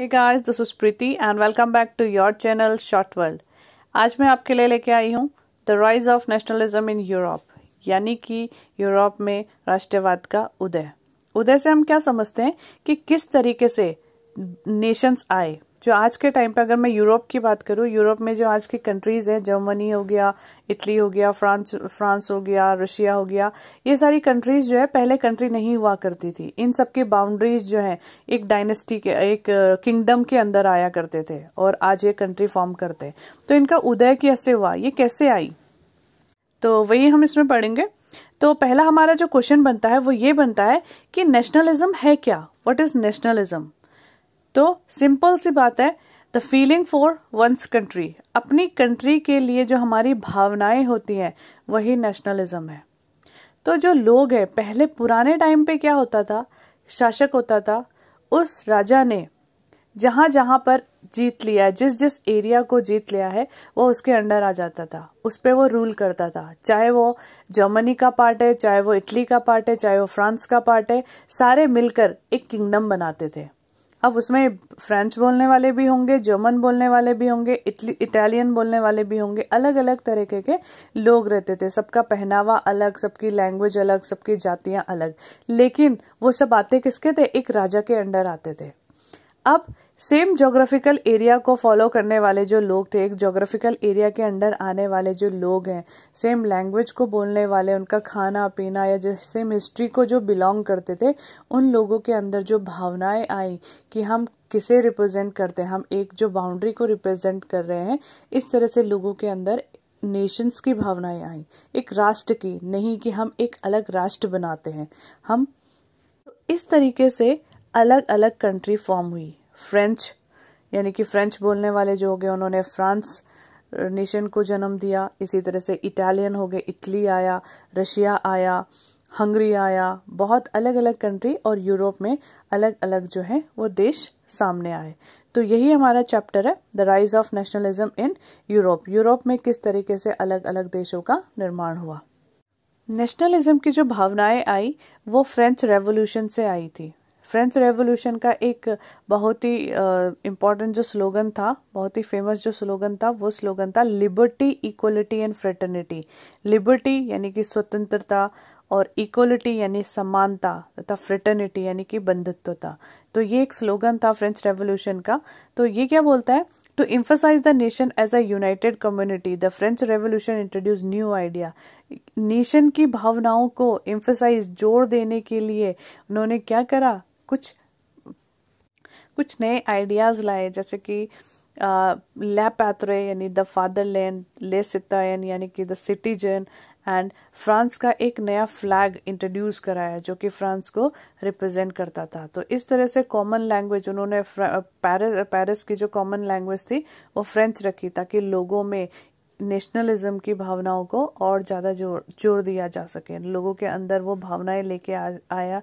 Hey guys, this is Preeti and welcome back to your channel Short World. आज मैं आपके लिए लेके आई हूँ the rise of nationalism in Europe यानी कि यूरोप में राष्ट्रवाद का उदय उदय से हम क्या समझते हैं कि किस तरीके से नेशंस आए जो आज के टाइम पे अगर मैं यूरोप की बात करूँ यूरोप में जो आज की कंट्रीज़ हैं जर्मनी हो गया इटली हो गया फ्रांस फ्रांस हो गया रशिया हो गया, ये सारी कंट्रीज़ जो है पहले कंट्री नहीं हुआ करती थी। इन सब की बाउंड्रीज जो है, एक डायनेस्टी के, एक किंगडम के अंदर आया करते थे और आज ये कंट्री फॉर्म करते तो इनका उदय कैसे हुआ? ये कैसे आई? तो वही हम इसमें पढ़ेंगे। तो पहला हमारा जो क्वेश्चन बनता है, वो ये बनता है कि नेशनलिज्म है क्या? व्हाट इज़ नेशनलिज्म तो सिंपल सी बात है the feeling for one's country अपनी कंट्री के लिए जो हमारी भावनाएँ होती हैं, वही नेशनलिज्म है। तो जो लोग हैं, पहले पुराने टाइम पे क्या होता था? शासक होता था। उस राजा ने जहाँ जहाँ पर जीत लिया जिस जिस एरिया को जीत लिया है, वो उसके अंडर आ जाता था। उस पर वो रूल करता था। चाहे वो जर्मनी का पार्ट है, चाहे वो इटली का पार्ट है, चाहे वो फ्रांस का पार्ट है, सारे मिलकर एक किंगडम बनाते थे। अब उसमें फ्रेंच बोलने वाले भी होंगे, जर्मन बोलने वाले भी होंगे इटालियन बोलने वाले भी होंगे अलग अलग तरीके के लोग रहते थे। सबका पहनावा अलग, सबकी लैंग्वेज अलग, सबकी जातियाँ अलग। लेकिन वो सब आते किसके थे? एक राजा के अंडर आते थे। अब सेम जोग्राफिकल एरिया को फॉलो करने वाले जो लोग थे, एक जोग्राफिकल एरिया के अंडर आने वाले जो लोग हैं सेम लैंग्वेज को बोलने वाले, उनका खाना, पीना या जो सेम हिस्ट्री को जो बिलोंग करते थे, उन लोगों के अंदर जो भावनाएँ आई कि हम किसे रिप्रेजेंट करते हैं, हम एक जो बाउंड्री को रिप्रेजेंट कर रहे हैं, इस तरह से लोगों के अंदर नेशंस की भावनाएँ आई। एक राष्ट्र की, नहीं कि हम एक अलग राष्ट्र बनाते हैं। हम इस तरीके से अलग अलग कंट्री फॉर्म हुई। फ्रेंच, यानी कि फ्रेंच बोलने वाले जो हो गए, उन्होंने फ्रांस नेशन को जन्म दिया। इसी तरह से इटालियन हो गए, इटली आया, रशिया आया, हंगरी आया, बहुत अलग अलग कंट्री और यूरोप में अलग अलग जो है, वो देश सामने आए। तो यही हमारा चैप्टर है the rise of nationalism in Europe Europe में किस तरीके से अलग अलग देशों का निर्माण हुआ? नेशनलिज्म की जो भावनाएँ आई, वो फ्रेंच रेवोल्यूशन से आई थी। फ्रेंच रेवोल्यूशन का एक बहुत ही इम्पोर्टेंट जो स्लोगन था, बहुत ही फ़ेमस जो स्लोगन था, वो स्लोगन था liberty equality and fraternity liberty यानी कि स्वतंत्रता और इक्वलिटी यानी समानता तथा फ्रेटर्निटी यानी कि बंधुत्वता. तो ये एक स्लोगन था फ्रेंच रेवोल्यूशन का. तो ये क्या बोलता है? To emphasize the nation as a united community the French revolution introduce new idea nation की भावनाओं को इम्फेसाइज ज़ोर देने के लिए उन्होंने क्या करा? कुछ कुछ नए आइडियाज़ लाए, जैसे कि लै पैथरे यानी द फादरलैंड ले सितायन यानी कि द सिटीजन एंड फ्रांस का एक नया फ्लैग इंट्रोड्यूस कराया, जो कि फ्रांस को रिप्रेजेंट करता था। तो इस तरह से कॉमन लैंग्वेज उन्होंने पेरिस पेरिस की जो कॉमन लैंग्वेज थी, वो फ्रेंच रखी, ताकि लोगों में नेशनलिज्म की भावनाओं को और ज़्यादा ज़ोर ज़ोर दिया जा सके। लोगों के अंदर वो भावनाएँ लेके आया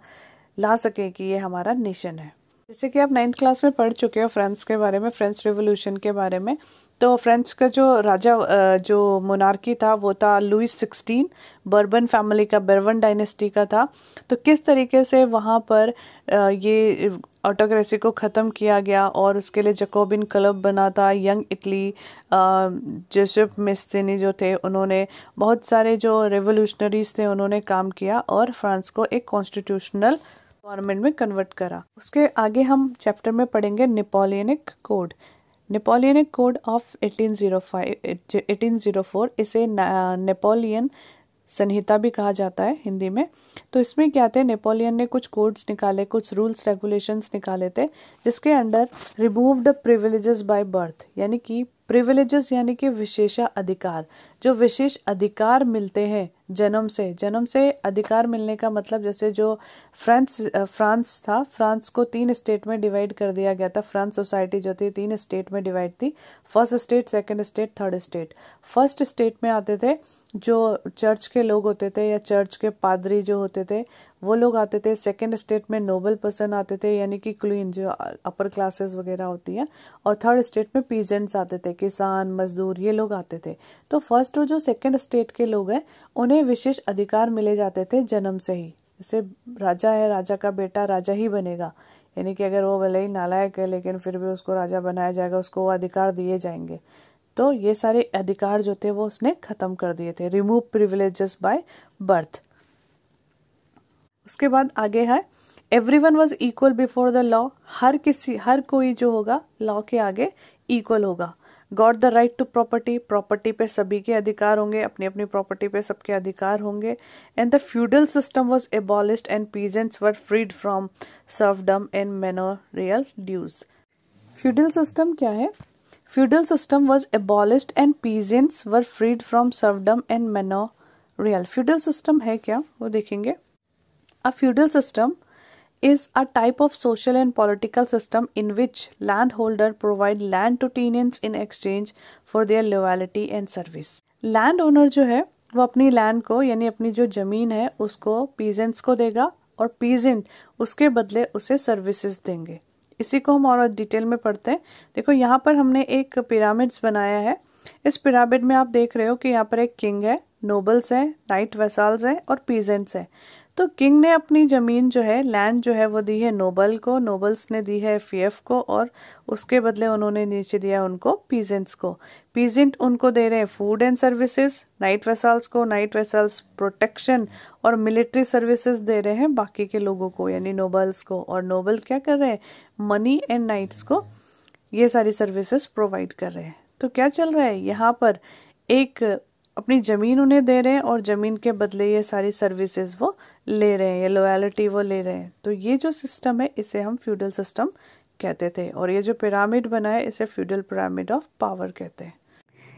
ला सके कि ये हमारा नेशन है। जैसे कि आप नाइन्थ क्लास में पढ़ चुके हो फ्रांस के बारे में फ्रेंच रेवोल्यूशन के बारे में तो फ्रेंच का जो राजा जो मोनार्की था, वो था लुइस सिक्सटीन बर्बन फैमिली का बर्बन डायनेस्टी का था। तो किस तरीके से वहाँ पर ये ऑटोक्रेसी को ख़त्म किया गया और उसके लिए जकोबिन क्लब बना था, यंग इटली जोसेफ मिस्तिनी जो थे, उन्होंने बहुत सारे जो रेवोल्यूशनरीज थे, उन्होंने काम किया और फ्रांस को एक कॉन्स्टिट्यूशनल गवर्नमेंट में कन्वर्ट करा। उसके आगे हम चैप्टर में पढ़ेंगे Napoleonic code Napoleonic code of 1805 1804 इसे नेपोलियन संहिता भी कहा जाता है हिंदी में। तो इसमें क्या थे? नेपोलियन ने कुछ कोड्स निकाले, कुछ रूल्स रेगुलेशंस निकाले थे, जिसके under remove the privileges by birth यानी कि प्रिविलेजेस यानी कि विशेषा अधिकार। जो विशेष अधिकार मिलते हैं जन्म से जन्म से अधिकार मिलने का मतलब जैसे जो फ्रांस फ्रांस था, फ्रांस को तीन स्टेट में डिवाइड कर दिया गया था। फ्रांस सोसाइटी जो थी, तीन स्टेट में डिवाइड थी। First state second state third state first state में आते थे जो चर्च के लोग होते थे या चर्च के पादरी जो होते थे, वो लोग आते थे सेकेंड स्टेट में नोबल पर्सन आते थे, यानी कि क्लीन जो अपर क्लासेस वगैरह होती है, और थर्ड स्टेट में पीजेंट्स आते थे, किसान, मजदूर, ये लोग आते थे। तो फ़र्स्ट और जो सेकेंड स्टेट के लोग हैं, उन्हें विशेष अधिकार मिले जाते थे जन्म से ही। जैसे राजा है, राजा का बेटा राजा ही बनेगा। यानी कि अगर वो भले ही नालायक है, लेकिन फिर भी उसको राजा बनाया जाएगा, उसको वो अधिकार दिए जाएँगे। तो ये सारे अधिकार जो थे वो उसने खत्म कर दिए थे। रिमूव प्रिविलेजेस बाय बर्थ उसके बाद आगे है everyone was equal before the law हर किसी, हर कोई जो होगा लॉ के आगे इक्वल होगा। Got the right to property property पे सभी के अधिकार होंगे अपनी अपनी प्रॉपर्टी पे सबके अधिकार होंगे। And the feudal system was abolished and peasants were freed from serfdom and manorial dues feudal system क्या है? Feudal system was abolished and peasants were freed from serfdom and manorial feudal system है क्या? वो देखेंगे। A feudal system is a type of social and political system in which landholder provide land to tenants in exchange for their loyalty and service. Land owner जो है, वो अपनी land को, यानी अपनी जो ज़मीन है, उसको पीजेंट्स को देगा और पीजेंट उसके बदले उसे सर्विसेज़ देंगे। इसी को हम और डिटेल में पढ़ते हैं। देखो, यहाँ पर हमने एक पिरामिड्स बनाया है। इस पिरामिड में आप देख रहे हो कि यहाँ पर एक किंग है, नोबल्स हैं, नाइट वेसाल्स हैं और पीजेंट्स हैं। तो किंग ने अपनी ज़मीन जो है लैंड जो है वो दी है नोबल को, नोबल्स ने दी है एफ़ को और उसके बदले उन्होंने नीचे दिया उनको पीजेंट्स को। पीजेंट उनको दे रहे हैं food and services knight vassals को नाइट वेसल्स प्रोटेक्शन और मिलिट्री सर्विसेज़ दे रहे हैं बाकी के लोगों को, यानी नोबल्स को। और नोबल क्या कर रहे हैं? मनी एंड नाइट्स को ये सारी सर्विसेज़ प्रोवाइड कर रहे हैं। तो क्या चल रहा है? यहाँ पर एक अपनी ज़मीन उन्हें दे रहे हैं और ज़मीन के बदले ये सारी सर्विसेज़ वो ले रहे हैं, ये लॉयलिटी वो ले रहे हैं। तो ये जो सिस्टम है, इसे हम फ्यूडल सिस्टम कहते थे और ये जो पिरामिड बना है, इसे फ्यूडल पिरामिड ऑफ़ पावर कहते हैं।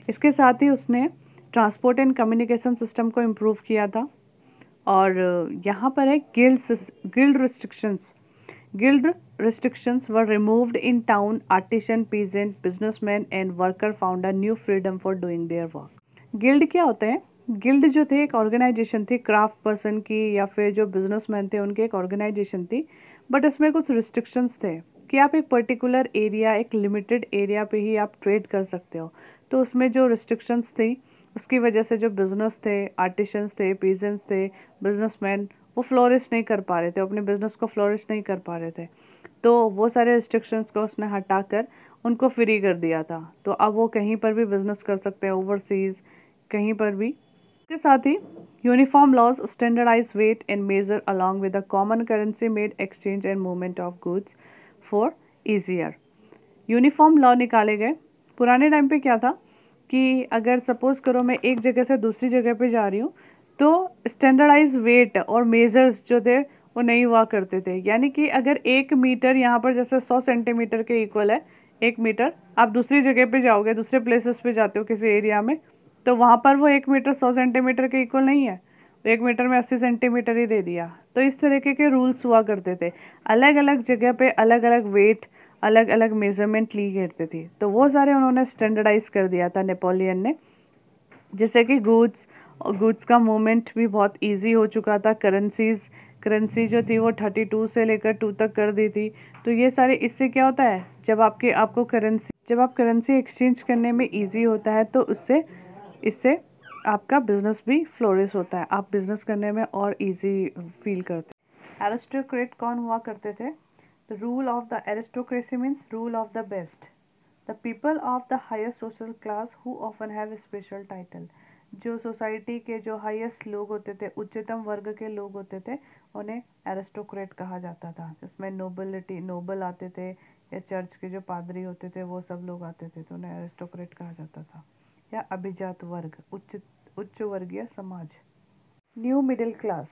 इसके साथ ही उसने ट्रांसपोर्ट एंड कम्युनिकेशन सिस्टम को इम्प्रूव किया था और यहाँ पर है guild guild restrictions guild restrictions were removed in town, artisan, peasant businessmen and worker found a new freedom for doing their work guild क्या होते हैं? गिल्ड जो थे, एक ऑर्गेनाइजेशन थी क्राफ्ट पर्सन की, या फिर जो बिजनेसमैन थे, उनकी एक ऑर्गेनाइजेशन थी बट इसमें कुछ रिस्ट्रिक्शंस थे। कि आप एक पर्टिकुलर एरिया एक लिमिटेड एरिया पे ही आप ट्रेड कर सकते हो। तो उसमें जो रिस्ट्रिक्शंस थी, उसकी वजह से जो बिज़नेस थे आर्टिशंस थे पीजेंस थे बिजनेसमैन वो फ्लोरिश नहीं कर पा रहे थे, अपने बिज़नेस को फ्लोरिश नहीं कर पा रहे थे। तो वो सारे रिस्ट्रिक्शंस को उसने हटाकर उनको फ्री कर दिया था। तो अब वो कहीं पर भी बिज़नेस कर सकते हैं ओवरसीज़ कहीं पर भी। इसके साथ ही uniform laws standardize weight and measure along with the common currency made exchange and movement of goods for easier uniform law निकाले गए। पुराने टाइम पे क्या था कि अगर सपोज़ करो मैं एक जगह से दूसरी जगह पे जा रही हूँ तो स्टैंडर्डाइज वेट और मेजर्स जो थे, वो नहीं हुआ करते थे। यानी कि अगर एक मीटर यहाँ पर जैसे सौ सेंटीमीटर के इक्वल है, एक मीटर आप दूसरी जगह पे जाओगे, दूसरे प्लेसेस पे जाते हो किसी एरिया में तो वहाँ पर वो एक मीटर सौ सेंटीमीटर के इक्वल नहीं है। एक मीटर में अस्सी सेंटीमीटर ही दे दिया। तो इस तरीके के रूल्स हुआ करते थे। अलग अलग जगह पे अलग अलग वेट अलग अलग मेज़रमेंट ली करते थे। तो वो सारे उन्होंने स्टैंडर्डाइज कर दिया था नेपोलियन ने। जैसे कि गुड्स और गुड्स का मूवमेंट भी बहुत ईजी हो चुका था। करेंसीज करेंसी जो थी वो थर्टी टू से लेकर टू तक कर दी थी। तो ये सारे इससे क्या होता है? जब आपके, आपको करेंसी जब आप करेंसी एक्सचेंज करने में ईजी होता है तो उससे इससे आपका बिज़नेस भी फ्लोरिस होता है। आप बिज़नेस करने में और इजी फील करते हैं। एरिस्टोक्रेट कौन हुआ करते थे? The rule of the aristocracy means rule of the best the people of the highest social class who often have special title जो सोसाइटी के जो हाईएस्ट लोग होते थे, उच्चतम वर्ग के लोग होते थे, उन्हें एरिस्टोक्रेट कहा जाता था। जिसमें नोबलिटी नोबल आते थे, या चर्च के जो पादरी होते थे, वो सब लोग आते थे तो उन्हें एरिस्टोक्रेट कहा जाता था। या अभिजात वर्ग, उच्च उच्च वर्गीय समाज। न्यू मिडिल क्लास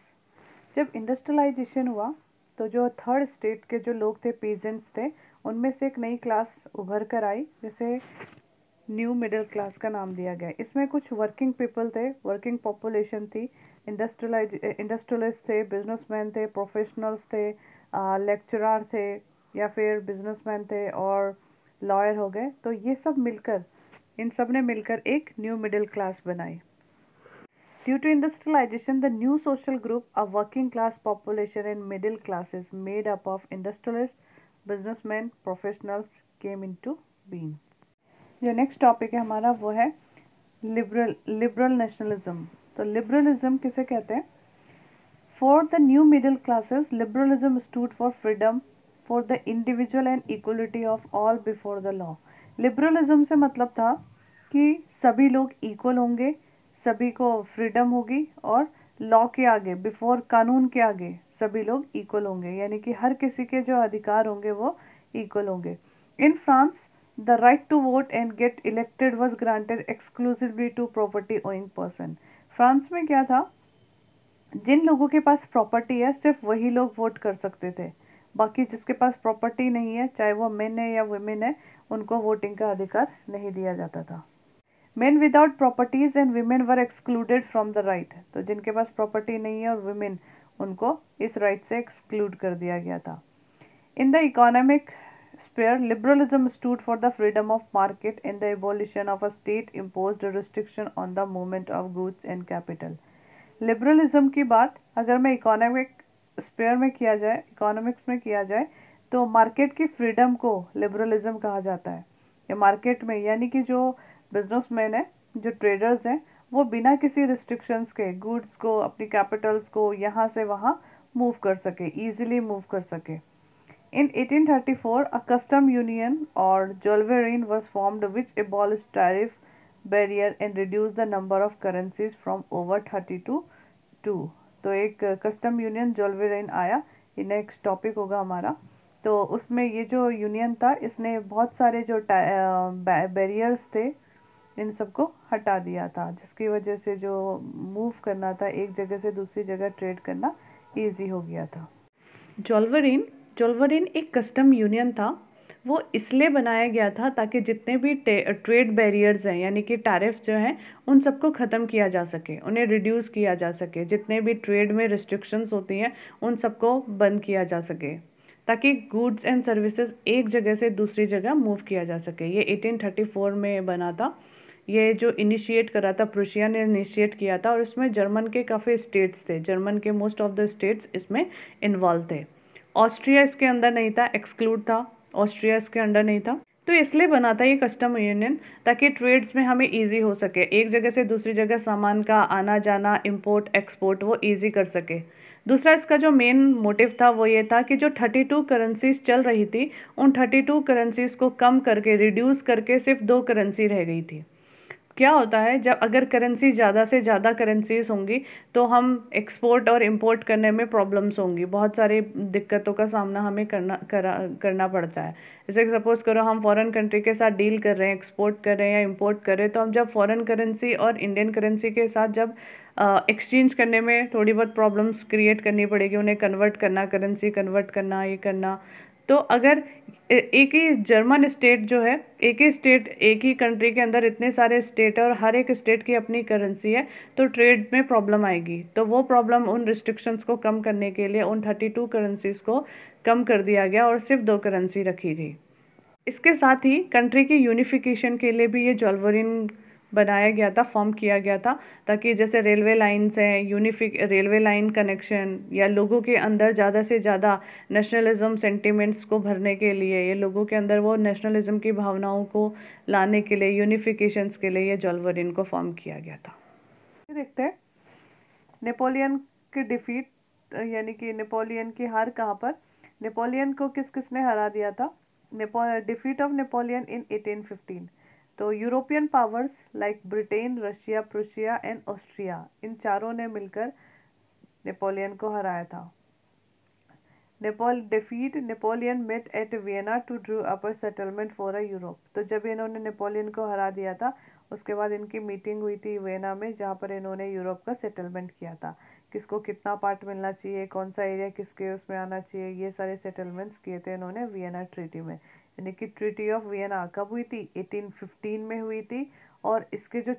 जब इंडस्ट्रियलाइजेशन हुआ तो जो थर्ड स्टेट के जो लोग थे पेजेंट्स थे, उनमें से एक नई क्लास उभर कर आई, जिसे न्यू मिडिल क्लास का नाम दिया गया। इसमें कुछ वर्किंग पीपल थे वर्किंग पॉपुलेशन थी इंडस्ट्रियलाइज इंडस्ट्रियलिस्ट थे बिजनेसमैन थे प्रोफेशनल्स थे लेक्चरर थे, या फिर बिजनेसमैन थे और लॉयर हो गए। तो ये सब मिलकर इन सबने मिलकर एक न्यू मिडिल क्लास बनाई। Due to industrialization the new social group a working class population in middle classes made up of industrialist businessman professionals came into being जो नेक्स्ट टॉपिक है हमारा वो है लिबरल लिबरल नेशनलिज्म तो liberalism किसे कहते हैं? For the new middle classes liberalism stood for freedom for the individual and equality of all before the law liberalism से मतलब था कि सभी लोग इक्वल होंगे, सभी को फ्रीडम होगी और लॉ के आगे बिफोर कानून के आगे सभी लोग इक्वल होंगे। यानी कि हर किसी के जो अधिकार होंगे वो इक्वल होंगे। In France the right to vote and get elected was granted exclusively to property owning person France में क्या था? जिन लोगों के पास प्रॉपर्टी है, सिर्फ़ वही लोग वोट कर सकते थे। बाकी जिसके पास प्रॉपर्टी नहीं है, चाहे वो मेन है या वुमेन है, उनको वोटिंग का अधिकार नहीं दिया जाता था। Men without properties and women were excluded from the right तो जिनके पास प्रॉपर्टी नहीं है और वुमेन उनको इस राइट right से एक्सक्लूड कर दिया गया था। In the economic sphere liberalism stood for the freedom of market in the abolition of a state imposed restriction on the movement of goods and capital liberalism की बात, अगर मैं इकोनॉमिक स्पेयर में किया जाए इकोनॉमिक्स में किया जाए तो मार्केट की फ्रीडम को लिबरलिज्म कहा जाता है या मार्केट में यानी कि जो बिजनेसमैन है जो ट्रेडर्स हैं वो बिना किसी रिस्ट्रिक्शंस के गुड्स को अपनी कैपिटल्स को यहाँ से वहाँ मूव कर सके इजीली मूव कर सके In 1834, a custom union or Jolverein was formed which abolished tariff barrier and reduced the number of currencies from over 30 to 2. तो एक कस्टम यूनियन जोलवेरेन आया, ये नेक्स्ट टॉपिक होगा हमारा। तो उसमें ये जो यूनियन था, इसने बहुत सारे जो बैरियर्स थे, इन सबको हटा दिया था, जिसकी वजह से जो मूव करना था, एक जगह से दूसरी जगह ट्रेड करना ईजी हो गया था। जोलवरिन जोलवरिन एक कस्टम यूनियन था वो इसलिए बनाया गया था ताकि जितने भी ट्रेड बैरियर्स हैं, यानी कि टैरिफ जो हैं, उन सबको ख़त्म किया जा सके, उन्हें रिड्यूस किया जा सके, जितने भी ट्रेड में रिस्ट्रिक्शंस होती हैं, उन सबको बंद किया जा सके, ताकि गुड्स एंड सर्विसेज़ एक जगह से दूसरी जगह मूव किया जा सके। ये 1834 में बना था। ये जो इनिशिएट करा था प्रोशिया ने इनिशिएट किया था, और इसमें जर्मन के काफ़ी स्टेट्स थे। जर्मन के मोस्ट ऑफ़ द स्टेट्स इसमें इन्वॉल्व थे। ऑस्ट्रिया इसके अंदर नहीं था एक्सक्लूड था। ऑस्ट्रिया इसके अंडर नहीं था। तो इसलिए बना था ये कस्टम यूनियन ताकि ट्रेड्स में हमें इजी हो सके। एक जगह से दूसरी जगह सामान का आना जाना इंपोर्ट एक्सपोर्ट वो इजी कर सके। दूसरा इसका जो मेन मोटिव था वो ये था कि जो 32 करेंसीज चल रही थी, उन 32 करेंसीज को कम करके रिड्यूस करके सिर्फ़ दो करेंसी रह गई थी। क्या होता है जब अगर करेंसी ज़्यादा से ज़्यादा करेंसीज होंगी तो हम एक्सपोर्ट और इंपोर्ट करने में प्रॉब्लम्स होंगी। बहुत सारी दिक्कतों का सामना हमें करना करा करना पड़ता है। जैसे सपोज़ करो हम फॉरेन कंट्री के साथ डील कर रहे हैं एक्सपोर्ट कर रहे हैं या इंपोर्ट कर रहे हैं तो हम जब फॉरेन करेंसी और इंडियन करेंसी के साथ जब एक्सचेंज uh, करने में थोड़ी बहुत प्रॉब्लम्स क्रिएट करनी पड़ेगी उन्हें कन्वर्ट करना करेंसी कन्वर्ट करना ये करना। तो अगर एक ही जर्मन स्टेट जो है, एक ही स्टेट एक ही कंट्री के अंदर इतने सारे स्टेट है और हर एक स्टेट की अपनी करेंसी है तो ट्रेड में प्रॉब्लम आएगी। तो वो प्रॉब्लम उन रिस्ट्रिक्शंस को कम करने के लिए, उन थर्टी टू करेंसीज को कम कर दिया गया और सिर्फ़ दो करेंसी रखी थी इसके साथ ही कंट्री की यूनिफिकेशन के लिए भी ये जॉलवरिन बनाया गया था फॉर्म किया गया था, ताकि जैसे रेलवे लाइन्स हैं यूनिफिक रेलवे लाइन कनेक्शन या लोगों के अंदर ज़्यादा से ज़्यादा नेशनलिज्म सेंटिमेंट्स को भरने के लिए, ये लोगों के अंदर वो नेशनलिज्म की भावनाओं को लाने के लिए यूनिफिकेशंस के लिए ये जॉलवरिन को फॉर्म किया गया था। देखते हैं। नेपोलियन के डिफीट यानी कि नेपोलियन की हार कहाँ पर? नेपोलियन को किस किसने हरा दिया था? डिफीट ऑफ़ नेपोलियन इन 1815 तो European powers like Britain, Russia Prussia and Austria, इन चारों ने मिलकर नेपोलियन को हराया था। नेपोल defeat Napoleon met at Vienna to draw up settlement for a Europe तो जब इन्होंने नेपोलियन को हरा दिया था, उसके बाद इनकी मीटिंग हुई थी वियना में, जहाँ पर इन्होंने यूरोप का सेटलमेंट किया था। किसको कितना पार्ट मिलना चाहिए, कौन सा एरिया किसके उसमें आना चाहिए, ये सारे सेटलमेंट्स किए थे इन्होंने वियना ट्रीटी में। यानी कि ट्रीटी ऑफ़ वियना कब हुई थी? 1815 में हुई थी और इसके जो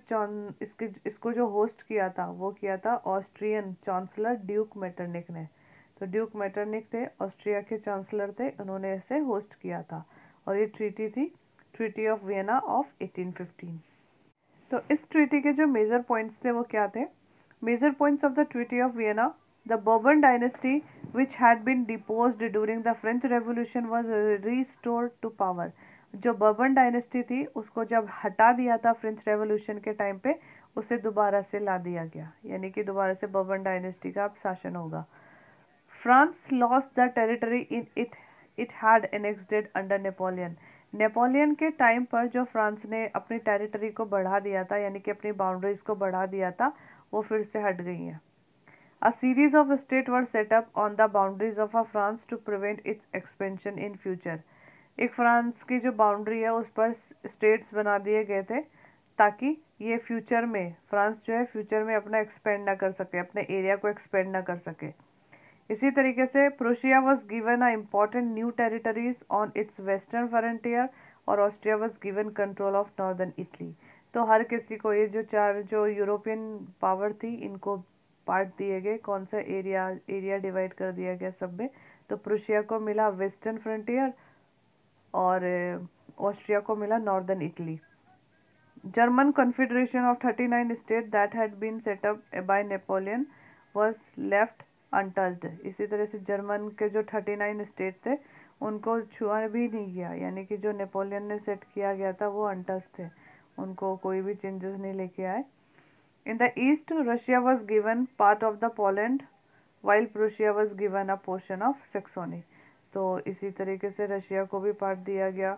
इसके इसको जो होस्ट किया था वो किया था ऑस्ट्रियन चांसलर ड्यूक मेटरनिक ने। तो ड्यूक मेटरनिक थे ऑस्ट्रिया के चांसलर थे उन्होंने इसे होस्ट किया था और ये ट्रीटी थी ट्रीटी ऑफ़ वियना ऑफ़ 1815 तो इस ट्रीटी के जो मेजर पॉइंट्स थे वो क्या थे? Major points of the treaty of Vienna the Bourbon dynasty, which had been deposed during the French Revolution, was restored to power. जो बर्बन डायनेस्टी थी उसको जब हटा दिया था फ्रेंच रेवोल्यूशन के टाइम पे उसे दोबारा से ला दिया गया। यानी कि दोबारा से बर्बन डायनेस्टी का अब शासन होगा। France lost the territory in it it had annexed under Napoleon Napoleon के टाइम पर जो फ्रांस ने अपनी टेरिटरी को बढ़ा दिया था यानी कि अपनी बाउंड्रीज को बढ़ा दिया था वो फिर से हट गई हैं। A series of states were set up on the boundaries of a France to prevent its expansion in future. एक फ्रांस की जो बाउंड्री है, उस पर स्टेट्स बना दिए गए थे, ताकि ये फ्यूचर में फ्रांस जो है फ्यूचर में अपना एक्सपेंड ना कर सके, अपने एरिया को एक्सपेंड ना कर सके इसी तरीके से Prussia was given a important new territories on its western frontier और Austria was given control of northern Italy तो हर किसी को ये जो चार, जो यूरोपियन पावर थी, इनको पार्ट दिए गए, कौन सा एरिया एरिया डिवाइड कर दिया गया सब में। तो प्रुशिया को मिला वेस्टर्न फ्रंटियर और ऑस्ट्रिया को मिला northern Italy German confederation of thirty nine state that had been set up by Napoleon was left untouched इसी तरह से जर्मन के जो थर्टी नाइन स्टेट थे, उनको छुआ भी नहीं गया। यानी कि जो नेपोलियन ने सेट किया गया था, वो अनटच थे। उनको कोई भी चेंजेस नहीं लेके आए। In the east, Russia was given part of the Poland, while Prussia was given a portion of Saxony. तो इसी तरीके से रशिया को भी पार्ट दिया गया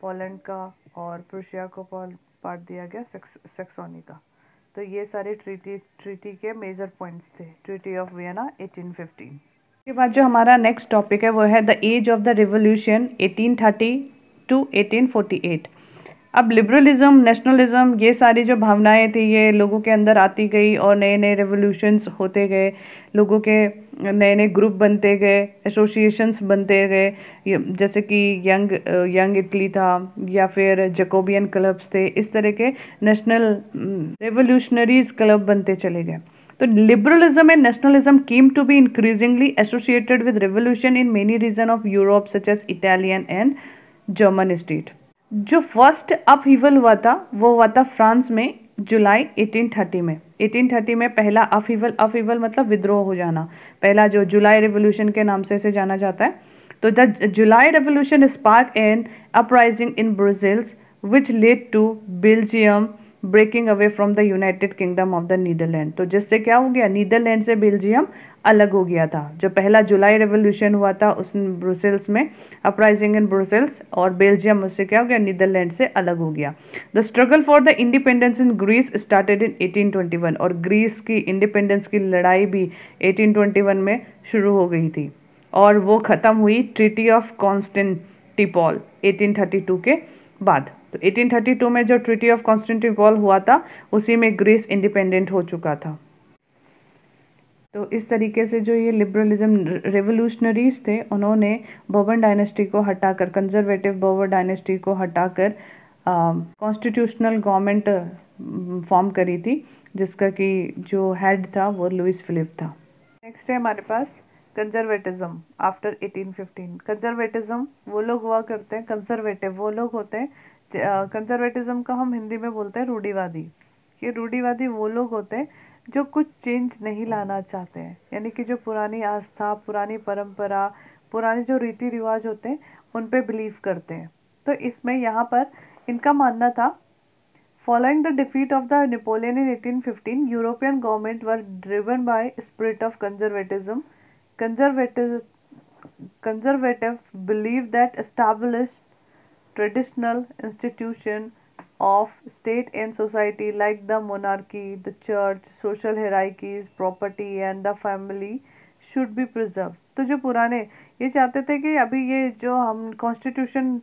पोलैंड का और प्रुशिया को पार्ट दिया गया सेक्सोनी का। तो ये सारे ट्रीटी ट्रीटी के मेजर पॉइंट्स थे ट्रीटी ऑफ़ वियना 1815 के बाद जो हमारा नेक्स्ट टॉपिक है वो है the age of the revolution 1830 to 1848 अब लिबरलिज्म नेशनलिज्म ये सारी जो भावनाएँ थी, ये लोगों के अंदर आती गई और नए नए रेवोल्यूशंस होते गए। लोगों के नए नए ग्रुप बनते गए एसोसिएशंस बनते गए। जैसे कि यंग यंग इटली था या फिर जकोबियन क्लब्स थे, इस तरह के नेशनल रेवोल्यूशनरीज क्लब बनते चले गए। तो liberalism and nationalism came to be increasingly associated with revolution in many region of Europe such as Italian and German state जो फ़र्स्ट अपहीवल हुआ था, वो हुआ था फ्रांस में जुलाई 1830 में। 1830 में पहला अपहीवल अपहीवल मतलब विद्रोह हो जाना। पहला जो जुलाई रेवोल्यूशन के नाम से इसे जाना जाता है। तो the July revolution spark an uprising in Brussels which led to Belgium breaking away from the United Kingdom of the Netherland तो जिससे क्या हो गया? नीदरलैंड से बेल्जियम अलग हो गया था। जो पहला जुलाई रेवोल्यूशन हुआ था, उस ब्रुसेल्स में अपराइजिंग इन ब्रुसेल्स और बेल्जियम उससे क्या हो गया? नीदरलैंड से अलग हो गया। The struggle for the independence in Greece started in 1821 और ग्रीस की इंडिपेंडेंस की लड़ाई भी 1821 में शुरू हो गई थी। और वो ख़त्म हुई ट्रीटी ऑफ़ कॉन्स्टेंटिपॉल 1832 के बाद। तो 1832 में जो ट्रीटी ऑफ़ कॉन्स्टेंटिपॉल हुआ था, उसी में ग्रीस इंडिपेंडेंट हो चुका था। तो इस तरीके से जो ये लिबरलिज्म रेवोल्यूशनरीज थे, उन्होंने बर्बन डायनेस्टी को हटाकर कंजर्वेटिव बर्बर डायनेस्टी को हटाकर कॉन्स्टिट्यूशनल गवर्नमेंट फॉर्म करी थी, जिसका कि जो हेड था वो लुइस फिलिप था। नेक्स्ट है हमारे पास कंजर्वेटिज्म आफ्टर 1815 कंजर्वेटिज्म वो लोग हुआ करते हैं कंजर्वेटिव वो लोग होते हैं कंजर्वेटिज्म का हम हिंदी में बोलते हैं रूढ़ीवादी। ये रूढ़ीवादी वो लोग होते हैं जो कुछ चेंज नहीं लाना चाहते हैं। यानी कि जो पुरानी आस्था, पुरानी परंपरा, पुराने जो रीति रिवाज होते हैं, उन पे बिलीव करते हैं। तो इसमें यहाँ पर इनका मानना था following the defeat of the Napoleon in 1815 European government were driven by spirit of conservatism conservative believe that established traditional institution of state and society like the monarchy, the church, social hierarchies, property and the family should be preserved. तो जो पुराने ये चाहते थे कि अभी ये जो हम कॉन्स्टिट्यूशन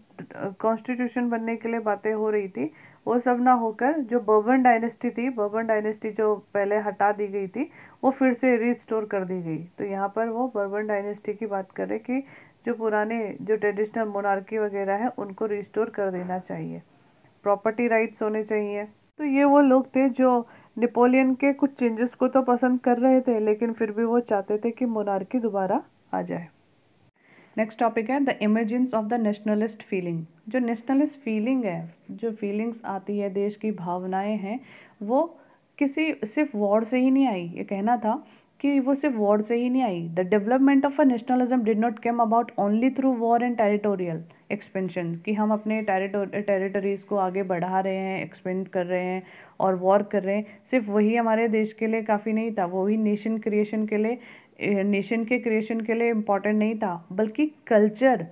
कॉन्स्टिट्यूशन बनने के लिए बातें हो रही थी वो सब ना होकर जो बर्बन डायनेस्टी थी बर्बन डायनेस्टी जो पहले हटा दी गई थी वो फिर से रिस्टोर कर दी गई तो यहाँ पर वो बर्बन डायनेस्टी की बात कर कि जो पुराने जो ट्रेडिशनल मोनार्की वगैरह है उनको रिस्टोर कर देना चाहिए प्रॉपर्टी राइट्स होने चाहिए। तो ये वो लोग थे जो नेपोलियन के कुछ चेंजेस को तो पसंद कर रहे थे, लेकिन फिर भी वो चाहते थे कि मोनार्की दोबारा आ जाए। नेक्स्ट टॉपिक है the emergence of the nationalist feeling जो नेशनलिस्ट फीलिंग है, जो फीलिंग्स आती है, देश की भावनाएँ हैं, वो किसी, सिर्फ़ वॉर से ही नहीं आई। ये कहना था कि वो सिर्फ़ वॉर से ही नहीं आई। The development of a nationalism did not come about only through war and territorial expansion कि हम अपने टेरिटरीज को आगे बढ़ा रहे हैं एक्सपेंड कर रहे हैं और वॉर कर रहे हैं। सिर्फ़ वही हमारे देश के लिए काफ़ी नहीं था, वही नेशन क्रिएशन के लिए नेशन के क्रिएशन के लिए इंपॉर्टेंट नहीं था। बल्कि कल्चर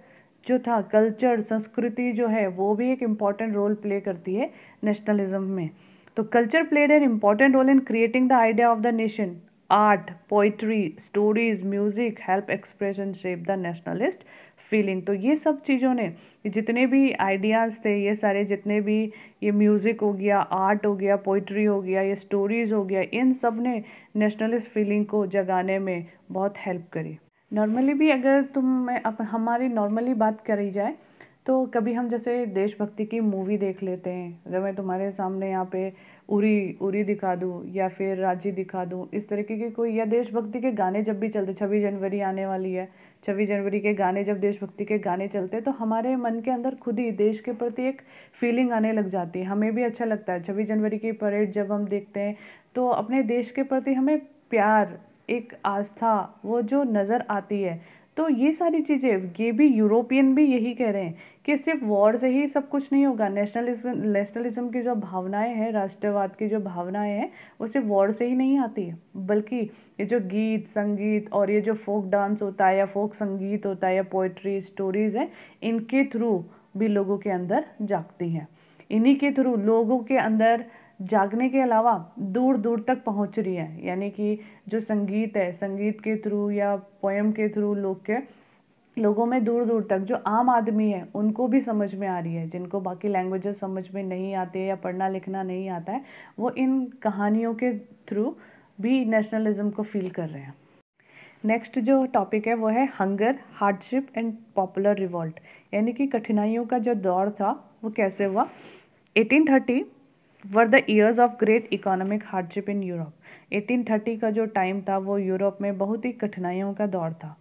जो था कल्चर संस्कृति जो है, वो भी एक इंपॉर्टेंट रोल प्ले करती है नेशनलिज्म में। तो culture played an important role in creating the idea of the nation art poetry stories music help expression shape the nationalist feeling तो ये सब चीज़ों ने जितने भी आइडियाज़ थे, ये सारे जितने भी, ये म्यूज़िक हो गया आर्ट हो गया पोइट्री हो गया, ये स्टोरीज़ हो गया, इन सबने नेशनलिस्ट फीलिंग को जगाने में बहुत हेल्प करी। नॉर्मली भी अगर तुम अब हमारी नॉर्मली बात करी जाए तो कभी हम जैसे देशभक्ति की मूवी देख लेते हैं। अगर मैं तुम्हारे सामने यहाँ पे उरी उरी दिखा दूँ या फिर राज़ी दिखा दूँ, इस तरीके के कोई, या देशभक्ति के गाने जब भी चलते, छब्बीस जनवरी आने वाली है, छब्बीस जनवरी के गाने जब देशभक्ति के गाने चलते तो हमारे मन के अंदर खुद ही, देश के प्रति एक फीलिंग आने लग जाती है। हमें भी अच्छा लगता है, छब्बीस जनवरी की परेड जब हम देखते हैं तो अपने देश के प्रति हमें प्यार, एक आस्था, वो जो नज़र आती है तो ये सारी चीज़ें, ये भी यूरोपियन भी यही कह रहे हैं कि सिर्फ़ वॉर से ही सब कुछ नहीं होगा। नेशनलिज्म नेशनलिज्म की जो भावनाएँ हैं, राष्ट्रवाद की जो भावनाएँ हैं, वो सिर्फ़ वॉर से ही नहीं आती। बल्कि ये जो गीत, संगीत और ये जो फोक डांस होता है या फोक संगीत होता है या पोइट्री स्टोरीज़ हैं, इनके थ्रू भी लोगों के अंदर जागती हैं। इन्हीं के थ्रू लोगों के अंदर जागने के अलावा दूर दूर तक पहुँच रही है। यानी कि जो संगीत है, संगीत के थ्रू या पोएम के थ्रू लोग के, लोगों में दूर दूर तक जो आम आदमी है, उनको भी समझ में आ रही है। जिनको बाकी लैंग्वेजेस समझ में नहीं आते या पढ़ना लिखना नहीं आता है, वो इन कहानियों के थ्रू भी नेशनलिज्म को फील कर रहे हैं। नेक्स्ट जो टॉपिक है, वो है hunger hardship and popular revolt यानी कि कठिनाइयों का जो दौर था, वो कैसे हुआ? 1830 were the years of great economic hardship in Europe 1830 का जो टाइम था, वो यूरोप में बहुत ही कठिनाइयों का दौर था।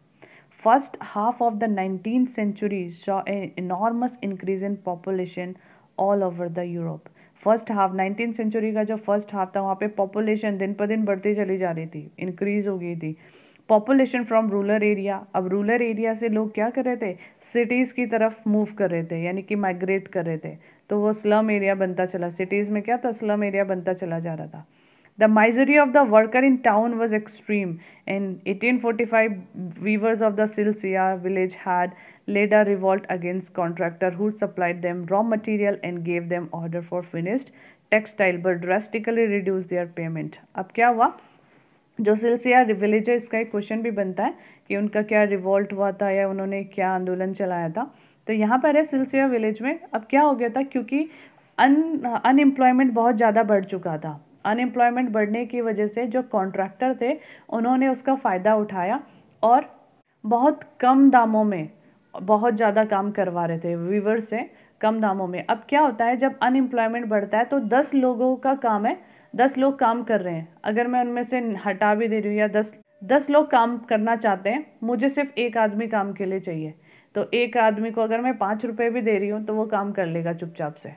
First half of the nineteen century saw enormous increase in population all over the Europe first half nineteen century का जो फ़र्स्ट हाफ़ था, वहाँ पे पॉपुलेशन दिन पर दिन बढ़ती चली जा रही थी इंक्रीज हो गई थी। पॉपुलेशन फ्रॉम रूरल एरिया अब रूरल एरिया से लोग क्या कर रहे थे? सिटीज़ की तरफ़ मूव कर रहे थे, यानी कि माइग्रेट कर रहे थे। तो वो स्लम एरिया बनता चला। सिटीज़ में क्या था? स्लम एरिया बनता चला जा रहा था। The misery of the worker in town was extreme in 1845 weavers of the Silesia village had led a revolt against contractor who supplied them raw material and gave them order for finished textile but drastically reduce their payment अब क्या हुआ? जो सिलसिया village है, इसका एक question भी बनता है कि उनका क्या रिवॉल्ट हुआ था या उन्होंने क्या आंदोलन चलाया था। तो यहाँ पर है सिलसिया विलेज में। अब क्या हो गया था क्योंकि अन अनएम्प्लॉयमेंट बहुत ज़्यादा बढ़ चुका था। अनएम्प्लॉयमेंट बढ़ने की वजह से जो कॉन्ट्रैक्टर थे, उन्होंने उसका फ़ायदा उठाया और बहुत कम दामों में बहुत ज़्यादा काम करवा रहे थे वीवर से कम दामों में। अब क्या होता है, जब अनएम्प्लॉयमेंट बढ़ता है तो दस लोगों का काम है, दस लोग काम कर रहे हैं। अगर मैं उनमें से हटा भी दे रही हूँ या दस दस लोग काम करना चाहते हैं, मुझे सिर्फ़ एक आदमी काम के लिए चाहिए। तो एक आदमी को अगर मैं पाँच रुपये भी दे रही हूँ तो वो काम कर लेगा चुपचाप से।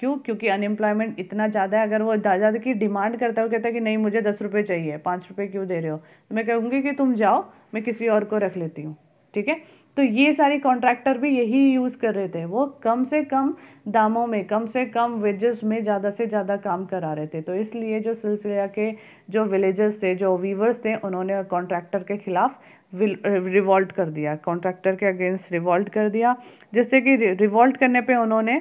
क्यों? क्योंकि अनएम्प्लॉयमेंट इतना ज़्यादा है, अगर वो ज़्यादा की डिमांड करता है, वो कहता है कि नहीं, मुझे दस रुपये चाहिए, पाँच रुपये क्यों दे रहे हो? तो मैं कहूँगी कि तुम जाओ, मैं किसी और को रख लेती हूँ, ठीक है? तो ये सारे कॉन्ट्रैक्टर भी यही यूज़ कर रहे थे। वो कम से कम दामों में, कम से कम वेजेस में ज़्यादा से ज़्यादा काम करा रहे थे। तो इसलिए जो सिलसिला के जो विलेजेस थे, जो वीवर्स थे, उन्होंने कॉन्ट्रैक्टर के खिलाफ रिवॉल्ट कर दिया कॉन्ट्रैक्टर के अगेंस्ट रिवॉल्ट कर दिया। जिससे कि रिवॉल्ट करने पे उन्होंने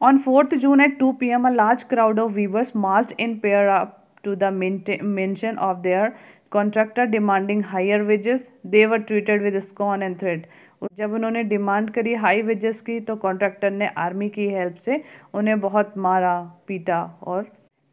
on fourth June at two P M a large crowd of weavers massed in pair up to the mansion of their contractor demanding higher wages they were treated with scorn and threat जब उन्होंने demand करी high wages की तो contractor ने army की help से उन्हें बहुत मारा, पीटा और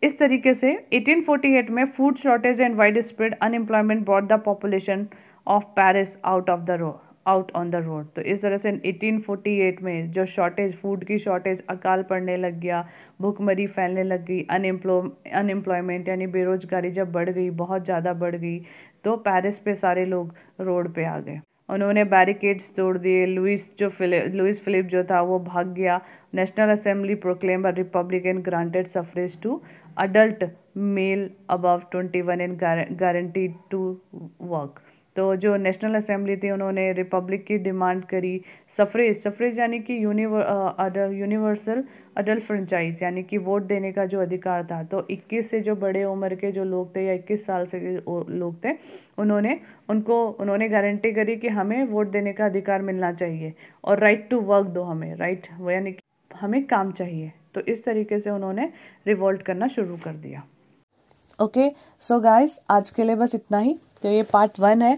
इस तरीके से 1848 में food shortage and widespread unemployment brought the population of Paris out of the road out on the road तो इस तरह से 1848 में जो शॉर्टेज फ़ूड की शॉर्टेज अकाल पड़ने लग गया, भूखमरी फैलने लग गई अनएम्प्लॉ अनएम्प्लॉयमेंट यानी बेरोजगारी जब बढ़ गई, बहुत ज़्यादा बढ़ गई तो पेरिस पे सारे लोग रोड पे आ गए। उन्होंने बैरिकेड्स तोड़ दिए लुइस जो फिलिप लुइस फिलिप जो था वो भाग गया। National Assembly proclaim republican granted suffrage to adult male above twenty one and guarantee to work तो जो नेशनल असेंबली थी, उन्होंने रिपब्लिक की डिमांड करी सफरेज सफरेज यानी कि यूनिवर्सल अडल्ट फ्रेंचाइज यानी कि वोट देने का जो अधिकार था। तो 21 से जो बड़े उम्र के जो लोग थे या 21 साल से लोग थे, उन्होंने, उनको, उन्होंने गारंटी करी कि हमें वोट देने का अधिकार मिलना चाहिए और राइट टू वर्क दो हमें राइट यानी कि हमें काम चाहिए। तो इस तरीके से उन्होंने रिवोल्ट करना शुरू कर दिया। ओके सो गाइस आज के लिए बस इतना ही। तो ये पार्ट वन है।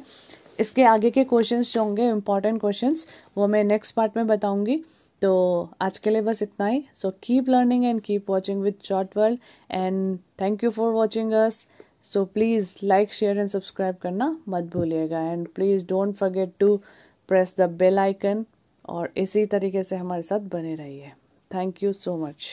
इसके आगे के क्वेश्चंस जो होंगे इंपॉर्टेंट क्वेश्चंस वो मैं नेक्स्ट पार्ट में बताऊँगी। तो आज के लिए बस इतना ही। So keep learning and keep watching with short world and thank you for watching us so please like share and subscribe करना मत भूलिएगा। And please don't forget to press the bell icon और इसी तरीके से हमारे साथ बने रहिए। Thank you so much